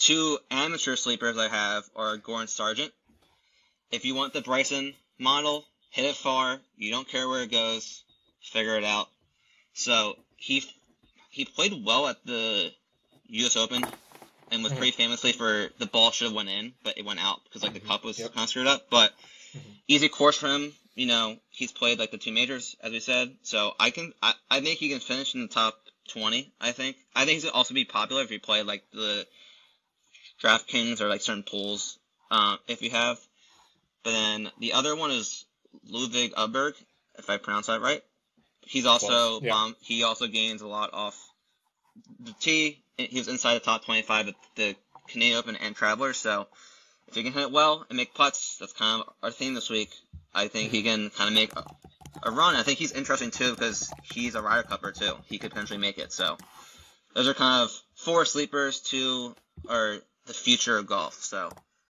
two amateur sleepers I have are Gordon Sargent. If you want the Bryson model, hit it far. You don't care where it goes. Figure it out. So he he played well at the U.S. Open and was Mhm. pretty famously for the ball should have went in, but it went out because like the Mhm. cup was Yep. kind of screwed up. But Mhm. easy course for him. You know, he's played like the two majors as we said, so I can I, I think he can finish in the top twenty. I think I think he'll also be popular if he played like the DraftKings or like certain pools uh, if you have. But then the other one is Ludvig Åberg, if I pronounce that right. He's also yeah. um, he also gains a lot off the tee. He was inside the top 25 at the Canadian Open and Travelers. So if he can hit well and make putts, that's kind of our theme this week. I think he can kind of make a, a run. I think he's interesting too because he's a Ryder Cupper too. He could potentially make it. So those are kind of four sleepers. Two are the future of golf. So